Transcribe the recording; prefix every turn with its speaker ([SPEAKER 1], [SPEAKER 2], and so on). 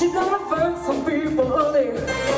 [SPEAKER 1] You're gonna find some people there.